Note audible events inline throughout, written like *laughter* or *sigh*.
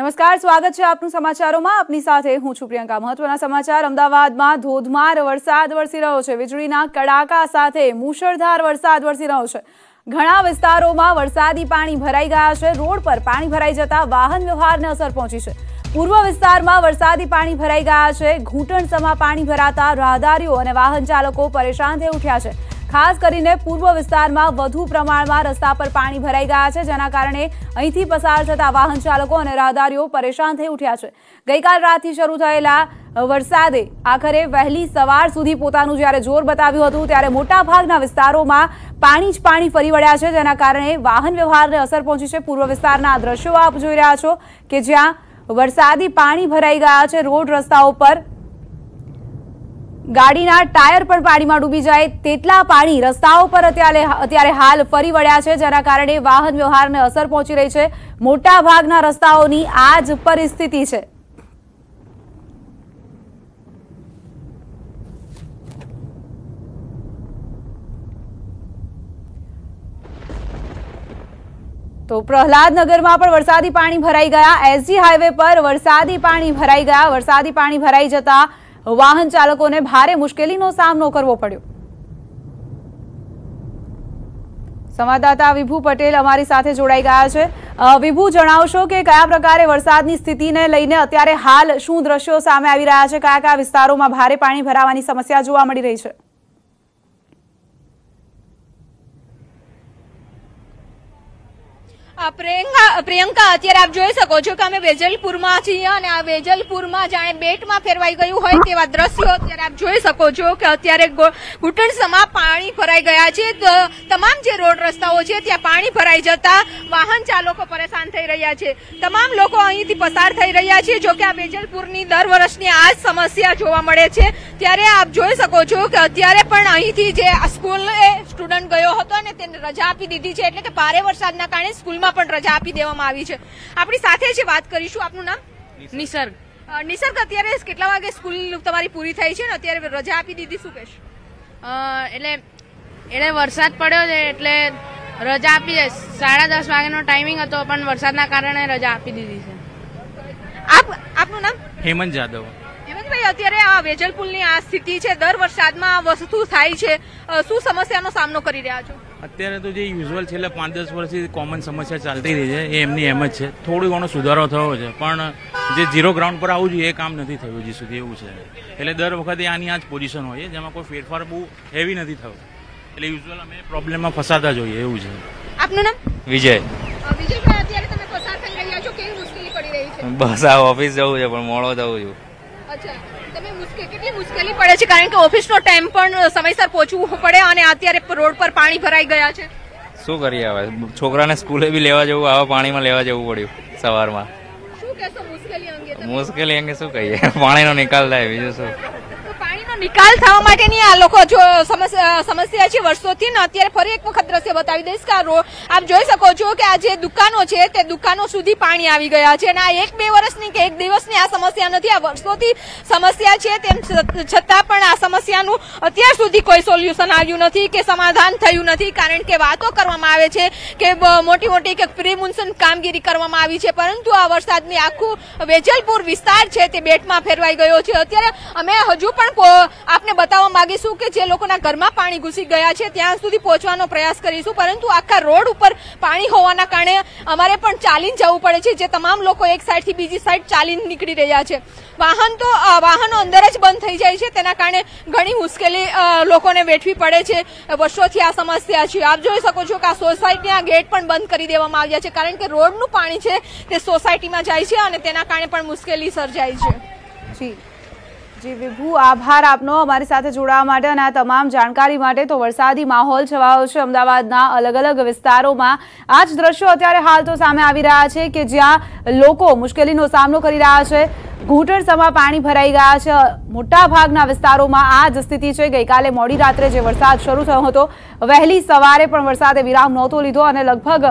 નમસ્કાર, સ્વાગત છે આપનું સમાચારોમાં. આપની સાથે હું છું પ્રિયંકા મહત્વના સમાચાર. અમદાવાદમાં ધોધમાર વરસાદ વરસી રહ્યો છે. વીજળીના કડાકા સાથે મુશળધાર વરસાદ વરસી રહ્યો છે. ઘણા વિસ્તારોમાં વરસાદી પાણી ભરાઈ ગયા છે. રોડ પર પાણી ભરાઈ જતા વાહન વ્યવહારને અસર પહોંચી છે. પૂર્વ વિસ્તારમાં વરસાદી પાણી ભરાઈ ગયા છે. ઘૂંટણસમાં પાણી ભરાતા રાહદારીઓ અને વાહન ચાલકો પરેશાન થઈ ઉઠ્યા છે. ખાસ કરીને પૂર્વ વિસ્તારમાં વધુ પ્રમાણમાં રસ્તા પર પાણી ભરાઈ ગયા છે, જેના કારણે અહીંથી પસાર થતા વાહન ચાલકો અને રાહદારીઓ પરેશાન થઈ ઉઠ્યા છે. ગઈકાલ રાતથી શરૂ થયેલા વરસાદે આખરે વહેલી સવાર સુધી પોતાનું જ્યારે જોર બતાવ્યું હતું, ત્યારે મોટા ભાગના વિસ્તારોમાં પાણી જ પાણી ફરી વળ્યા છે, જેના કારણે વાહન વ્યવહારને અસર પહોંચી છે. પૂર્વ વિસ્તારના દ્રશ્યો આપ જોઈ રહ્યા છો કે જ્યાં વરસાદી પાણી ભરાઈ ગયા છે, રોડ રસ્તાઓ પર ગાડીના ટાયર પણ પાણીમાં ડૂબી જાય તેટલા પાણી રસ્તાઓ પર અત્યારે અત્યારે હાલ ફરી વળ્યા છે, જેના કારણે વાહન વ્યવહારને અસર પહોંચી રહી છે. મોટા ભાગના રસ્તાઓની આ જ પરિસ્થિતિ છે. તો પ્રહલાદનગરમાં પણ વરસાદી પાણી ભરાઈ ગયા. એસજી હાઈવે પર વરસાદી પાણી ભરાઈ ગયા. વરસાદી પાણી ભરાઈ જતા વાહન ચાલકોને ભારે મુશ્કેલીનો સામનો કરવો પડ્યો. સંવાદદાતા વિભુ પટેલ અમારી સાથે જોડાઈ ગયા છે. વિભુ, જણાવશો કે કયા પ્રકારે વરસાદની સ્થિતિને લઈને અત્યારે હાલ શું દ્રશ્યો સામે આવી રહ્યા છે? કયા કયા વિસ્તારોમાં ભારે પાણી ભરાવાની સમસ્યા જોવા મળી રહી છે? પ્રિયંકા પ્રિયંકા, અત્યારે આપ જોઈ શકો છો કે અમે વેજલપુરમાં છીએ અને આ વેજલપુરમાં જાણે બેટમાં ફેરવાઈ ગયું હોય તેવા દ્રશ્યો અત્યારે આપ જોઈ શકો છો કે અત્યારે ઘૂંટણસમાં પાણી ભરાઈ ગયા છે. તમામ જે રોડ રસ્તાઓ છે ત્યાં પાણી ભરાઈ જતા વાહન ચાલકો પરેશાન થઈ રહ્યા છે. તમામ લોકો અહીંથી પસાર થઈ રહ્યા છે. જો કે આ વેજલપુરની દર વર્ષની આ સમસ્યા જોવા મળે છે. ત્યારે આપ જોઈ શકો છો કે અત્યારે પણ અહીંથી જે સ્કૂલ સ્ટુડન્ટ ગયો હતો અને તેને રજા આપી દીધી છે એટલે કે ભારે વરસાદના કારણે સ્કૂલમાં પણ રજા આપી દેવામાં આવી છે. આપણી સાથે જે વાત કરીશું. આપનું નામ? નિસર્ગ. નિસર્ગ અત્યારે કેટલા વાગે સ્કૂલ તમારી પૂરી થઈ છે ને અત્યારે રજા આપી દીધી શું કહેશ? એટલે એટલે વરસાદ પડ્યો છે એટલે રજા આપી દે. સાડા દસ વાગ્યાનો ટાઈમિંગ હતો પણ વરસાદના કારણે રજા આપી દીધી છે. આપ આપનું નામ? હેમંત જાદવ. અત્યારે આ વેજલ પુલની આ સ્થિતિ છે દર વરસાદમાં આ વસ્તુ થાય છે. શું સમસ્યાનો સામનો કરી રહ્યા છો? અત્યારે તો જે યુઝ્યુઅલ છેલ્લા પાંચ દસ વર્ષથી કોમન સમસ્યા ચાલતી રહી છે એ એમની એમ જ છે. થોડો ઘણો સુધારો થયો છે પણ જે ઝીરો ગ્રાઉન્ડ પર આવવું જોઈએ એ કામ નથી થયું હજી સુધી એવું છે. એટલે દર વખતે આની આ જ પોઝિશન હોય જેમાં કોઈ ફેરફાર બહુ હેવી નથી થયો. એટલે યુઝ્યુઅલ અમે પ્રોબ્લેમમાં ફસાતા જોઈએ એવું છે. આપનું નામ? વિજય. વિજયભાઈ અત્યારે તમે પસાર થઈ રહ્યા છો કેવી મુશ્કેલી પડી રહી છે? બસ આ ઓફિસ જવું છે પણ મોડો જવું છું. કેટલી મુશ્કેલી પડે છે કારણ કે ઓફિસનો ટાઈમ પણ સમયસર પહોંચવું પડે અને અત્યારે રોડ પર પાણી ભરાઈ ગયા છે. શું કરીએ હવે? છોકરાને સ્કૂલે બી લેવા જવું આવા પાણીમાં લેવા જવું પડ્યું સવારમાં. શું કહેશો મુશ્કેલી અંગે? મુશ્કેલી અંગે શું કહીએ? *laughs* પાણીનો નિકાલ થાય બીજું શું? નિકાલ થવા માટેની આ લોકો જો સમસ્યા છે વર્ષોથી અત્યારે ફરી એક વખત દ્રશ્ય બતાવી દઈશ કે આપ જોઈ શકો છો કે આ જે દુકાનો છે, તે દુકાનો સુધી પાણી આવી ગયા છે. અને આ એક બે વર્ષની કે એક દિવસની આ સમસ્યા નથી, આ વર્ષોથી સમસ્યા છે, તેમ છતાં પણ આ સમસ્યાનું અત્યાર સુધી કોઈ સોલ્યુશન આવ્યું નથી કે સમાધાન થયું નથી. કારણ કે વાતો કરવામાં આવે છે કે મોટી મોટી કે પ્રી મોન્સૂન કામગીરી કરવામાં આવી છે. પરંતુ આ વરસાદની આખું વેજલપુર વિસ્તાર છે, તે બેટમાં ફેરવાઈ ગયો છે. અત્યારે અમે હજુ પણ આપને બતાવવા માંગીશું કે જે લોકોના ઘરમાં પાણી ઘૂસી ગયા છે, ત્યાં સુધી પહોંચવાનો પ્રયાસ કરીશું. પરંતુ આખા રોડ ઉપર પાણી હોવાના કારણે અમારે પણ ચાલીને જવું પડે છે. જે તમામ લોકો એક સાઈડથી બીજી સાઈડ ચાલીને નીકળી રહ્યા છે. વાહન તો વાહનો અંદર જ બંધ થઈ જાય છે. તેના કારણે ઘણી મુશ્કેલી લોકોને વેઠવી પડે છે. વર્ષોથી આ સમસ્યા છે. આપ જોઈ શકો છો કે આ સોસાયટીના ગેટ પણ બંધ કરી દેવામાં આવ્યા છે. કારણ કે રોડનું પાણી છે તે સોસાયટીમાં જાય છે અને તેના કારણે પણ મુશ્કેલી સર્જાય છે. જી. જી, વિભુ, આભાર આપનો. અમારી સાથે જોડાવા માટે અને આ તમામ જાણકારી માટે તો વરસાદી માહોલ છવાયો છે અમદાવાદના અલગ અલગ વિસ્તારોમાં. આ જ દ્રશ્યો અત્યારે હાલ તો સામે આવી રહ્યા છે કે જ્યાં લોકો મુશ્કેલીનો સામનો કરી રહ્યા છે. ઘૂંટણસમાં પાણી ભરાઈ ગયા છે. મોટા ભાગના વિસ્તારોમાં આ જ સ્થિતિ છે. ગઈકાલે મોડી રાત્રે જે વરસાદ શરૂ થયો હતો, વહેલી સવારે પણ વરસાદે વિરામ નહોતો લીધો અને લગભગ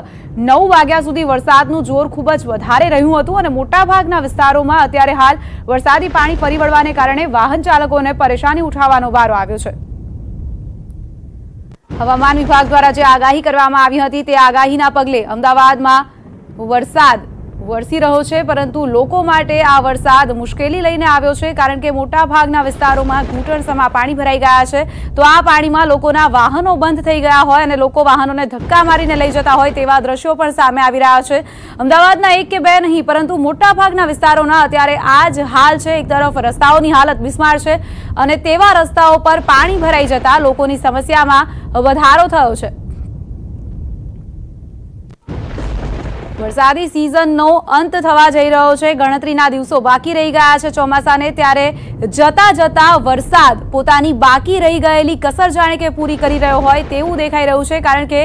નવ વાગ્યા સુધી વરસાદનું જોર ખૂબ જ વધારે રહ્યું હતું અને મોટા ભાગના વિસ્તારોમાં અત્યારે હાલ વરસાદી પાણી ફરી વળવાને કારણે વાહન ચાલકોને પરેશાની ઉઠાવવાનો વારો આવ્યો છે. હવામાન વિભાગ દ્વારા જે આગાહી કરવામાં આવી હતી તે આગાહીના પગલે અમદાવાદમાં વરસાદ વરસી રહ્યો છે, પરંતુ લોકો માટે આ વરસાદ મુશ્કેલી લઈને આવ્યો છે, કારણ કે મોટા ભાગના વિસ્તારોમાં ઘૂંટણસમાં પાણી ભરાઈ ગયા છે. તો આ પાણીમાં લોકોના વાહનો બંધ થઈ ગયા હોય અને લોકો વાહનોને ધક્કા મારીને લઈ જતા હોય તેવા દ્રશ્યો પણ સામે આવી રહ્યા છે. અમદાવાદના એક કે બે નહીં, પરંતુ મોટા ભાગના વિસ્તારોના અત્યારે આ જ હાલ છે. એક તરફ રસ્તાઓની હાલત બિસ્માર છે અને તેવા રસ્તાઓ પર પાણી ભરાઈ જતા લોકોની સમસ્યામાં વધારો થયો છે. વરસાદી સિઝનનો અંત થવા જઈ રહ્યો છે. ગણતરીના દિવસો બાકી રહી ગયા છે ચોમાસાને, ત્યારે જતા જતા વરસાદ પોતાની બાકી રહી ગયેલી કસર જાણે કે પૂરી કરી રહ્યો હોય તેવું દેખાઈ રહ્યું છે. કારણ કે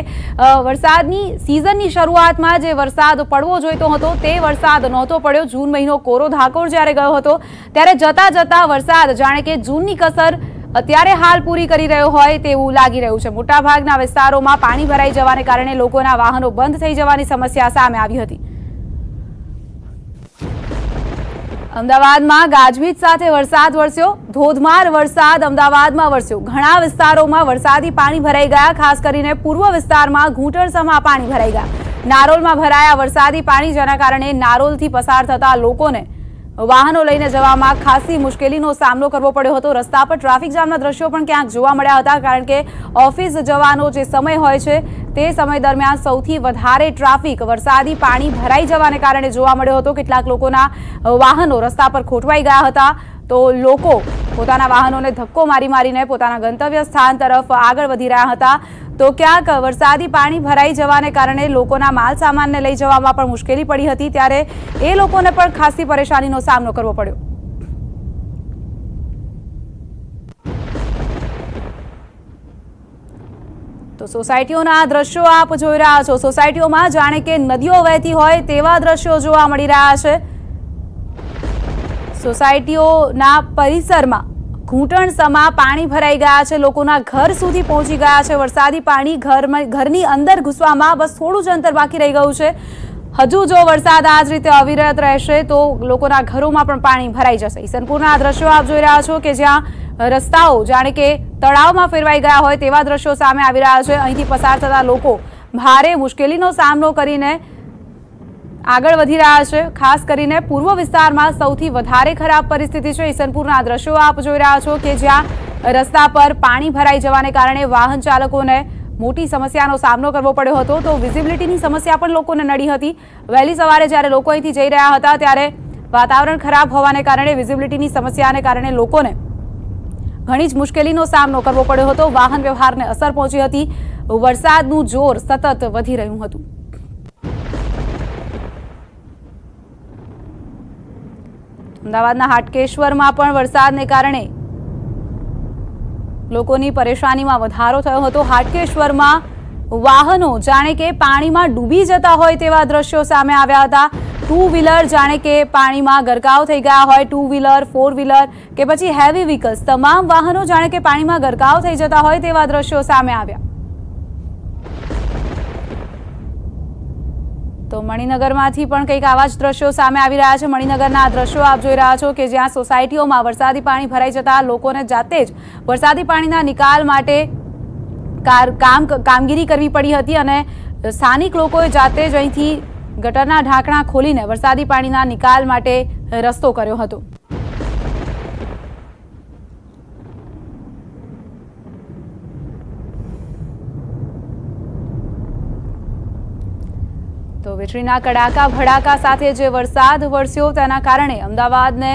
વરસાદની સિઝનની શરૂઆતમાં જે વરસાદ પડવો જોઈતો હતો તે વરસાદ નહોતો પડ્યો. જૂન મહિનો કોરો ધાકોર જ્યારે ગયો હતો, ત્યારે જતા જતા વરસાદ જાણે કે જૂનની કસર અત્યારે હાલ પૂરી કરી રહ્યો હોય તેવું લાગી રહ્યું છે. મોટાભાગના વિસ્તારોમાં પાણી ભરાઈ જવાને કારણે લોકોના વાહનો બંધ થઈ જવાની સમસ્યા સામે આવી હતી. અમદાવાદમાં ગાજવીજ સાથે વરસાદ વરસ્યો. ધોધમાર વરસાદ અમદાવાદમાં વરસ્યો. ઘણા વિસ્તારોમાં વરસાદી પાણી ભરાઈ ગયા, ખાસ કરીને પૂર્વ વિસ્તારમાં ઘૂંટણસમાં પાણી ભરાઈ ગયા. નારોલમાં ભરાયા વરસાદી પાણી, જેના કારણે નારોલથી પસાર થતા લોકોને વાહનો લઈને જવામાં ખાસી મુશ્કેલીનો સામનો કરવો પડ્યો હતો. રસ્તા પર ટ્રાફિક જામના દ્રશ્યો પણ ક્યાંક જોવા મળ્યા હતા, કારણ કે ઓફિસ જવાનો જે સમય હોય છે, તે સમય દરમિયાન સૌથી વધારે ટ્રાફિક, વરસાદી પાણી ભરાઈ જવાને કારણે જોવા મળ્યો હતો. કેટલાક લોકોના વાહનો રસ્તા પર ખોટવાઈ ગયા હતા. તો લોકો પોતાના વાહનોને ધક્કો મારી મારીને પોતાના ગંતવ્ય સ્થાન તરફ આગળ વધી રહ્યા હતા. તો ક્યાંક વરસાદી પાણી ભરાઈ જવાને કારણે લોકોના માલ સામાનને લઈ જવામાં પણ મુશ્કેલી પડી હતી. ત્યારે એ લોકોને પણ ખાસી પરેશાનીનો સામનો કરવો પડ્યો. તો સોસાયટીઓના દ્રશ્યો આપ જોઈ રહ્યા છો. સોસાયટીઓમાં જાણે કે નદીઓ વહેતી હોય તેવા દ્રશ્યો જોવા મળી રહ્યા છે. સોસાયટીઓના પરિસરમાં ઘૂંટણ સમા પાણી ભરાઈ ગયા છે. લોકોના ઘર સુધી પહોંચી ગયા છે. વરસાદી પાણી ઘરમાં ઘરની અંદર ઘૂસવામાં બસ થોડું જ અંતર બાકી રહી ગયું છે. હજુ જો વરસાદ આ જ રીતે અવિરત રહેશે તો લોકોના ઘરોમાં પણ પાણી ભરાઈ જશે. ઈસનપુરના દ્રશ્યો આપ જોઈ રહ્યા છો કે જ્યાં રસ્તાઓ જાણે કે તળાવમાં ફેરવાઈ ગયા હોય તેવા દ્રશ્યો સામે આવી રહ્યા છે. અહીંથી પસાર થતા લોકો ભારે મુશ્કેલીનો સામનો કરીને આગળ વધી રહ્યા છે. ખાસ કરીને પૂર્વ વિસ્તારમાં સૌથી વધારે ખરાબ પરિસ્થિતિ છે. ઈસનપુરના દ્રશ્યો આપ જોઈ રહ્યા છો કે જ્યાં રસ્તા પર પાણી ભરાઈ જવાને કારણે વાહન ચાલકોને મોટી સમસ્યાનો સામનો કરવો પડ્યો હતો. તો વિઝિબિલિટીની સમસ્યા પણ લોકોને નડી હતી. વહેલી સવારે જ્યારે લોકો અહીંથી જઈ રહ્યા હતા, ત્યારે વાતાવરણ ખરાબ હોવાને કારણે વિઝિબિલિટીની સમસ્યાને કારણે લોકોને ઘણી જ મુશ્કેલીનો સામનો કરવો પડ્યો હતો. વાહન વ્યવહારને અસર પહોંચી હતી. વરસાદનું જોર સતત વધી રહ્યું હતું. અમદાવાદના હાટકેશ્વરમાં પણ વરસાદને કારણે લોકોની પરેશાનીમાં વધારો થયો હતો. હાટકેશ્વરમાં વાહનો જાણે કે પાણીમાં ડૂબી જતા હોય તેવા દ્રશ્યો સામે આવ્યા હતા. ટુ વ્હીલર જાણે કે પાણીમાં ગરકાવ થઈ ગયા હોય ટુ વ્હીલર ફોર વ્હીલર કે પછી હેવી વ્હીકલ્સ, તમામ વાહનો જાણે કે પાણીમાં ગરકાવ થઈ જતા હોય તેવા દ્રશ્યો સામે આવ્યા. તો મણિનગરમાંથી પણ કંઈક આવા જ દ્રશ્યો સામે આવી રહ્યા છે. મણિનગરના દ્રશ્યો આપ જોઈ રહ્યા છો કે જ્યાં સોસાયટીઓમાં વરસાદી પાણી ભરાઈ જતા લોકોને જાતે જ વરસાદી પાણીના નિકાલ માટે કામ, કામગીરી કરવી પડી હતી અને સ્થાનિક લોકોએ જાતે જ અહીંથી ગટરના ઢાંકણા ખોલીને વરસાદી પાણીના નિકાલ માટે રસ્તો કર્યો હતો. તો વીજળીના કડાકા, ભડાકા સાથે જે વરસાદ વરસ્યો તેના કારણે અમદાવાદને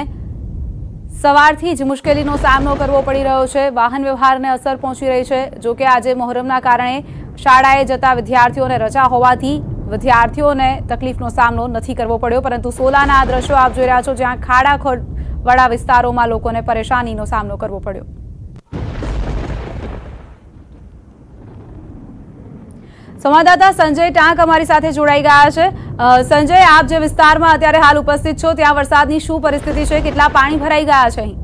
સવારથી જ મુશ્કેલીનો સામનો કરવો પડી રહ્યો છે. વાહન વ્યવહારને અસર પહોંચી રહી છે. જો કે આજે મોહરમના કારણે શાળાએ જતા વિદ્યાર્થીઓને રજા હોવાથી વિદ્યાર્થીઓને તકલીફનો સામનો નથી કરવો પડ્યો. પરંતુ સોલાના આ દ્રશ્યો આપ જોઈ રહ્યા છો, જ્યાં ખાડા ખોડવાળા વિસ્તારોમાં લોકોને પરેશાનીનો સામનો કરવો પડ્યો. સંવાદદાતા સંજય ટાંક અમારી સાથે જોડાઈ ગયા છે. સંજય, આપ જે વિસ્તારમાં અત્યારે હાલ ઉપસ્થિત છો, ત્યાં વરસાદની શું પરિસ્થિતિ છે? કેટલા પાણી ભરાઈ ગયા છે અહીં?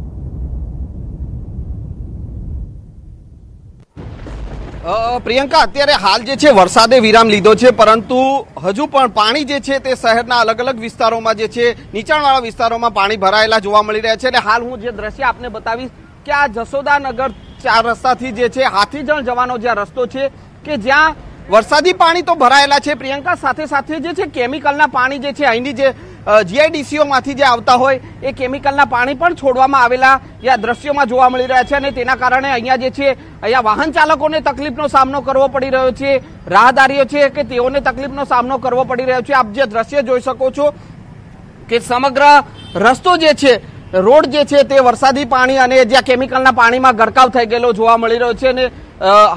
પ્રિયંકા, અત્યારે હાલ જે છે, વરસાદે વિરામ લીધો છે, પરંતુ હજુ પણ પાણી જે છે, તે શહેરના અલગ અલગ વિસ્તારોમાં જે છે, નીચાણવાળા વિસ્તારોમાં પાણી ભરાયેલા જોવા મળી રહ્યા છે. અને હાલ હું જે દ્રશ્ય આપને બતાવીશ, કે આ જસોદાનગર ચાર રસ્તાથી જે છે હાથીજણ જવાનો જે રસ્તો છે, કે જ્યાં વરસાદી પાણી તો ભરાયેલા છે. પ્રિયંકા, સાથે સાથે જે છે, કેમિકલના પાણી જે છે, અહીંની જે જીઆઈડીસીઓ માંથી જે આવતા હોય, એ કેમિકલના પાણી પણ છોડવામાં આવેલા યા દ્રશ્યોમાં જોવા મળી રહ્યા છે અને તેના કારણે અહીંયા જે છે, અહીંયા વાહન ચાલકોને તકલીફનો સામનો કરવો પડી રહ્યો છે. રાહદારીઓ છે કે તેઓને તકલીફનો સામનો કરવો પડી રહ્યો છે. આપ જે દ્રશ્ય જોઈ શકો છો કે સમગ્ર રસ્તો જે છે રોડ જે છે તે વરસાદી પાણી અને જ્યાં કેમિકલના પાણીમાં ગરકાવ થઈ ગયેલો જોવા મળી રહ્યો છે અને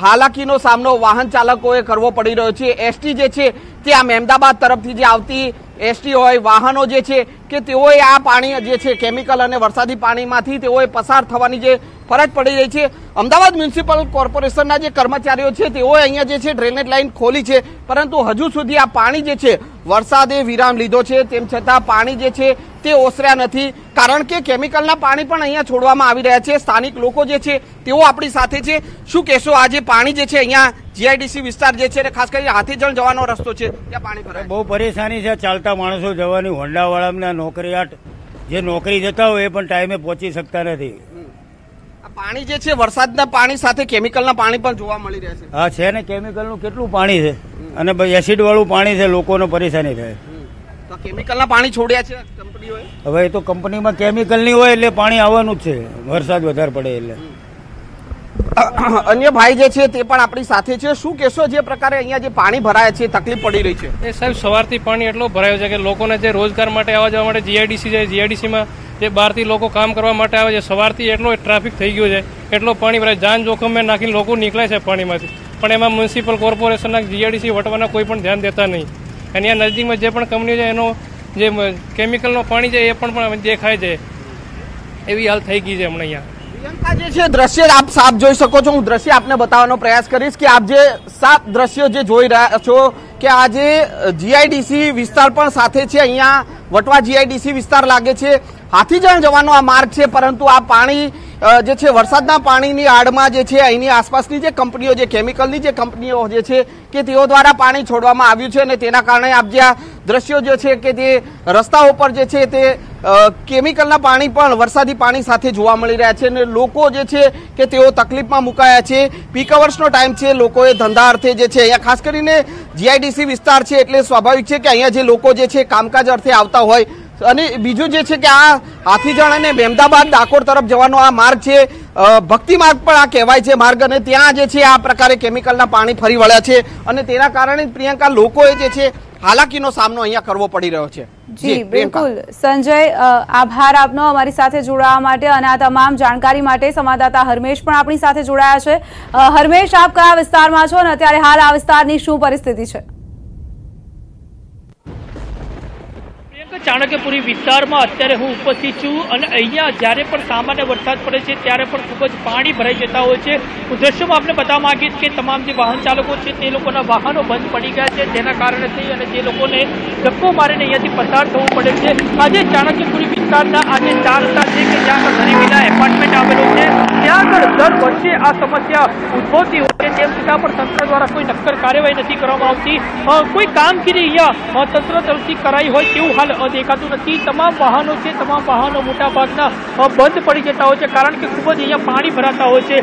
હાલાકીનો સામનો વાહન ચાલકોએ કરવો પડી રહ્યો છે. એસટી જે છે તે આમ અમદાવાદ તરફથી જે આવતી એસટી હોય, વાહનો જે છે કે તેઓએ આ પાણી જે છે કેમિકલ અને વરસાદી પાણીમાંથી તેઓએ પસાર થવાની જે ફરજ પડી રહી છે. અમદાવાદ મ્યુનિસિપલ કોર્પોરેશનના જે કર્મચારીઓ છે, તેઓએ અહીંયા જે છે ડ્રેનેજ લાઇન ખોલી છે. પરંતુ હજુ સુધી આ પાણી જે છે, વરસાદે વિરામ લીધો છે. તેમ છતાં પાણી જે છે, તે ઓસર્યા નથી. કારણ કે કેમિકલના પાણી પણ અહીંયા છોડવામાં આવી રહ્યા છે. સ્થાનિક લોકો જે છે તેઓ આપણી સાથે છે. શું કહેશો? આ જે પાણી જે છે અહીંયા જીઆઈડીસી વિસ્તાર જે છે ખાસ કરીને હાથીજણ જવાનો રસ્તો છે. ત્યાં પાણી ભરાય બહુ પરેશાની છે. ચાલતા માણસો જવાની હોન્ડાવાળાના નોકરીયાટ જે નોકરી જતા હોય એ પણ ટાઈમે પહોંચી શકતા નથી. આ પાણી જે છે વરસાદના પાણી સાથે કેમિકલના પાણી પણ જોવા મળી રહ્યા છે. હા છે ને. કેમિકલનું કેટલું પાણી છે? અને એસિડ વાળું પાણી છે લોકોને પરેશાની થાય. તો કેમિકલના પાણી છોડ્યા છે કંપનીઓએ? હવે એ તો કંપનીમાં કેમિકલ નહીં હોય એટલે પાણી આવવાનું જ છે. વરસાદ વધારે પડે એટલે. અન્ય ભાઈ જે છે તે પણ આપણી સાથે છે. શું કહેશો જે પ્રકારે અહીંયા જે પાણી ભરાય છે, તકલીફ પડી રહી છે? એ સાહેબ, સવારથી પાણી એટલો ભરાયો છે કે લોકોને જે રોજગાર માટે આવવા જવા માટે જીઆઈડીસી જાય જીઆઈડીસીમાં જે બહારથી લોકો કામ કરવા માટે આવે છે, સવારથી એટલો ટ્રાફિક થઈ ગયો છે, એટલો પાણી ભરાય જાન જોખમે નાખીને લોકો નીકળે છે પાણીમાંથી. પણ એમાં મ્યુનિસિપલ કોર્પોરેશનના જીઆઈડીસી વટવાના કોઈ પણ ધ્યાન દેતા નહીં. અને નજીકમાં જે પણ કંપની છે, એનો જે કેમિકલનો પાણી છે, એ પણ દેખાય છે. એવી હાલ થઈ ગઈ છે હમણાં અહીંયા. પ્રિયંકા જે છે, દ્રશ્ય આપ સાફ જોઈ શકો છો. હું દ્રશ્ય આપને બતાવવાનો પ્રયાસ કરીશ કે આપ જે સાફ દ્રશ્યો જે જોઈ રહ્યા છો કે આ જે જીઆઈડીસી વિસ્તાર પણ સાથે છે. અહીંયા વટવા જીઆઈડીસી વિસ્તાર લાગે છે. હાથીજણ જવાનો આ માર્ગ છે, પરંતુ આ પાણી જે છે, વરસાદના પાણીની આડમાં જે છે, અહીંની આસપાસની જે કંપનીઓ, જે કેમિકલની જે કંપનીઓ જે છે, કે તેઓ દ્વારા પાણી છોડવામાં આવ્યું છે અને તેના કારણે આપ જે આ દ્રશ્યો જે છે કે તે રસ્તાઓ પર જે છે તે કેમિકલના પાણી પણ, વરસાદી પાણી સાથે જોવા મળી રહ્યા છે અને લોકો જે છે કે તેઓ તકલીફમાં મુકાયા છે. પીક અવર્સનો ટાઈમ છે, લોકોએ ધંધા અર્થે જે છે, અહીંયા ખાસ કરીને જીઆઈડીસી વિસ્તાર છે એટલે સ્વાભાવિક છે કે અહીંયા જે લોકો જે છે કામકાજ અર્થે આવતા હોય. અને બીજું જે છે કે આ હાથીજણ અને મહેમદાબાદ ડાકોર તરફ જવાનો આ માર્ગ છે ભક્તિ માર્ગ પણ આ કહેવાય છે માર્ગ અને ત્યાં જે છે આ પ્રકારે કેમિકલના પાણી ફરી વળ્યા છે. અને તેના કારણે પ્રિયંકા લોકોએ જે છે હાલાકીનો સામનો અહીંયા કરવો પડી રહ્યો છે. જી બિલકુલ. સંજય આભાર આપનો અમારી સાથે જોડાવા માટે અને આ તમામ જાણકારી માટે સંવાદદાતા હરમેશ પણ આપણી સાથે જોડાયા છે. હરમેશ આપ કયા વિસ્તારમાં છો અને અત્યારે હાલ આ વિસ્તારની શું પરિસ્થિતિ છે? ચાણક્યપુરી વિસ્તારમાં અત્યારે હું ઉપસ્થિત છું અને અહીંયા જ્યારે પણ સામાન્ય વરસાદ પડે છે ત્યારે પણ ખૂબ જ પાણી ભરાઈ જતા હોય છે. હું દ્રશ્યમાં આપણે બતાવવા માંગીશ કે તમામ જે વાહન ચાલકો છે તે લોકોના વાહનો બંધ પડી ગયા છે. જેના કારણે થઈ અને તે લોકોને ધક્કો મારીને અહીંયાથી પસાર થવું પડે છે. આજે ચાણક્યપુરી વિસ્તારના આજે ચાર રસ્તા છે કે જ્યાં આગળ ગરીબીના એપાર્ટમેન્ટ આવેલું છે, ત્યાં આગળ દર વર્ષે આ સમસ્યા ઉદ્ભવતી હોય છે. તેમ છતાં પણ તંત્ર દ્વારા કોઈ નક્કર કાર્યવાહી નથી કરવામાં આવતી. કોઈ કામગીરી અહીંયા તંત્ર તરફથી કરાઈ હોય તેવું હાલ દેખાતું નથી. તમામ વાહનો છે, તમામ વાહનો મોટા ભાગના બંધ પડી જતા હોય છે, કારણ કે ખૂબ જ અહીંયા પાણી ભરાતા હોય છે.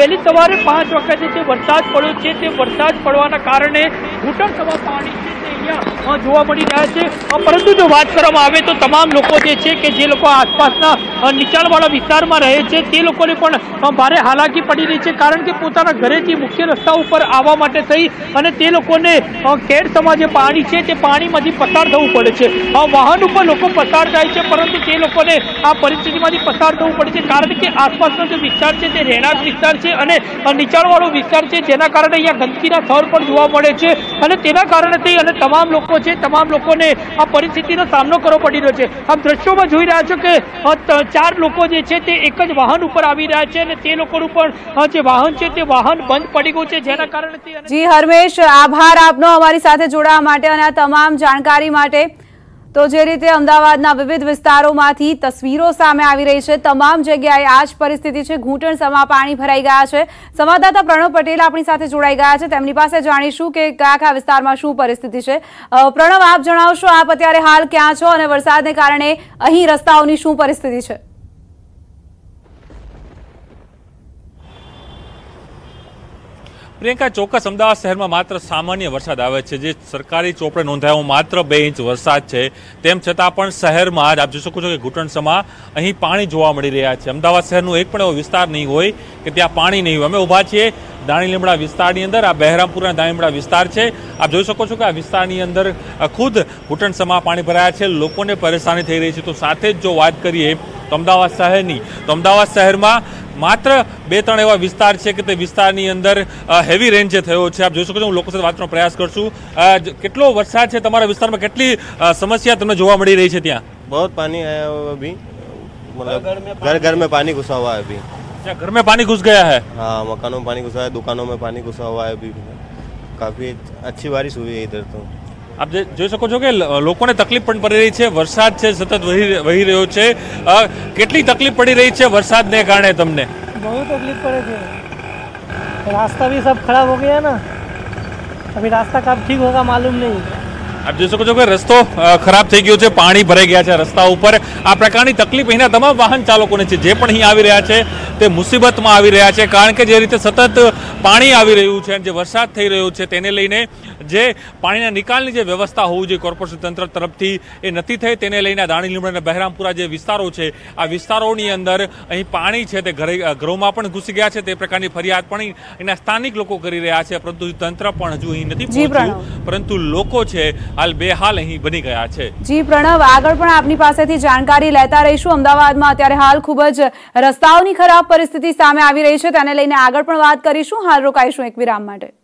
વહેલી સવારે પાંચ વખતે જે વરસાદ પડ્યો છે, તે વરસાદ પડવાના કારણે ઘૂંટણ સવા પાણી છે તે જોવા મળી રહ્યા છે. પરંતુ જો વાત કરવામાં આવે તો તમામ લોકો જે છે કે જે લોકો આસપાસના નીચાણવાળા વિસ્તારમાં રહે છે, તે લોકોને પણ ભારે હાલાકી પડી રહી છે કારણ કે પોતાના ઘરેથી મુખ્ય રસ્તા ઉપર આવવા માટે થઈ અને તે લોકોને કેડ સમાજે પાણી છે તે પાણીમાંથી પસાર થવું પડે છે. વાહન ઉપર લોકો પસાર થાય છે પરંતુ તે લોકોને આ પરિસ્થિતિમાંથી પસાર થવું પડે છે કારણ કે આસપાસનો જે વિસ્તાર છે તે રહેણાંક વિસ્તાર છે અને નીચાણવાળો વિસ્તાર છે જેના કારણે અહીંયા ગંદકીના થર પણ જોવા મળે છે અને તેના કારણે થઈ અને તમામ લોકો છે, તમામ લોકોને આ પરિસ્થિતિનો સામનો કરવો પડી રહ્યો છે. આમ દ્રશ્યોમાં જોઈ રહ્યા છો કે ચાર લોકો જે છે તે એક જ વાહન ઉપર આવી રહ્યા છે અને તે લોકોનું પણ જે વાહન છે તે વાહન બંધ પડી ગયું છે, જેના કારણે જી, હરમેશ, આભાર આપનો અમારી સાથે જોડાવા માટે અને આ તમામ જાણકારી માટે. તો જે રીતે અમદાવાદના વિવિધ વિસ્તારોમાંથી તસવીરો સામે આવી રહી છે, તમામ જગ્યાએ આ જ પરિસ્થિતિ છે. ઘૂંટણ સમા પાણી ભરાઈ ગયા છે. સંવાદદાતા પ્રણવ પટેલ આપણી સાથે જોડાઈ ગયા છે. તેમની પાસે જાણીશું કે કયા કયા વિસ્તારમાં શું પરિસ્થિતિ છે. પ્રણવ, આપ જણાવશો, આપ અત્યારે હાલ ક્યાં છો અને વરસાદને કારણે અહીં રસ્તાઓની શું પરિસ્થિતિ છે? પ્રિયંકા, ચોક્કસ અમદાવાદ શહેરમાં માત્ર સામાન્ય વરસાદ આવે છે, જે સરકારી ચોપડે નોંધાયો માત્ર બે ઇંચ વરસાદ છે. તેમ છતાં પણ શહેરમાં આજ આપ જોઈ શકો છો કે ઘૂંટણસમાં અહીં પાણી જોવા મળી રહ્યા છે. અમદાવાદ શહેરનો એક પણ એવો વિસ્તાર નહીં હોય કે ત્યાં પાણી નહીં હોય. અમે ઊભા છીએ દાણી લીમડા વિસ્તારની અંદર. આ બહેરામપુરના દાણીલીમડા વિસ્તાર છે. આપ જોઈ શકો છો કે આ વિસ્તારની અંદર ખુદ ઘૂંટણસમાં પાણી ભરાયા છે. લોકોને પરેશાની થઈ રહી છે. તો સાથે જ જો વાત કરીએ તો અમદાવાદ શહેરની, તો અમદાવાદ શહેરમાં માત્ર બે ત્રણ એવા વિસ્તાર છે કે તે વિસ્તારની અંદર હેવી રેન જે થયો છે આપ જોઈ શકો છો હું લોકો સાથે વાત કરવાનો પ્રયાસ કરશું અ, જ- કેટલો વરસાદ છે તમારા વિસ્તારમાં કેટલી અ, સમસ્યા તમને જોવા મળી રહી છે ત્યાં बहुत पानी आया हुआ अभी मतलब घर घर में पानी घुसा हुआ है अभी ત્યાં ઘર में पानी घुस गया है हाँ मकानों में पानी घुसा है दुकानों में पानी घुसा हुआ है अभी काफ़ी अच्छी बारिश हुई है इधर तो આપ જે જોઈ શકો છો કે લોકોને તકલીફ પણ પડી રહી છે. વરસાદ છે, સતત વહી વહી રહ્યો છે. કેટલી તકલીફ પડી રહી છે વરસાદને કારણે તમને? બહુ તકલીફ પડે છે. રાસ્તા ભી સબ ખરાબ હો ગયા ના. અભી રાસ્તા કબ ઠીક હોગા માલુમ નહીં. આપ જોઈ શકો છો કે રસ્તો ખરાબ થઈ ગયો છે પાણી ભરાઈ ગયા છે રસ્તા ઉપર. આ પ્રકારની તકલીફ અહીંના તમામ વાહન ચાલકોને છે. જે પણ અહીં આવી રહ્યા છે તે મુસીબતમાં આવી રહ્યા છે કારણ કે જે રીતે સતત પાણી આવી રહ્યું છે અને જે વરસાદ થઈ રહ્યો છે તેને લઈને જે પાણીના નિકાલની જે વ્યવસ્થા હોવી જોઈએ કોર્પોરેશન તંત્ર તરફથી એ નથી થઈ. તેને લઈને દાણી લીમડા અને બહેરામપુરા જે વિસ્તારો છે આ વિસ્તારોની અંદર અહીં પાણી છે તે ઘરે ઘરોમાં પણ ઘૂસી ગયા છે. તે પ્રકારની ફરિયાદ પણ એના સ્થાનિક લોકો કરી રહ્યા છે પરંતુ તંત્ર પણ હજુ અહીં નથી પહોંચ્યું. પરંતુ લોકો છે હાલ બેહાલ અહીં બની ગયા છે. જી, પ્રણવ, આગળ પણ આપની પાસેથી જાણકારી લેતા રહીશું. અમદાવાદમાં અત્યારે હાલ ખૂબ જ રસ્તાઓની ખરાબ પરિસ્થિતિ સામે આવી રહી છે. તેને લઈને આગળ પણ વાત કરીશું. હાલ રોકાઈશું એક વિરામ માટે.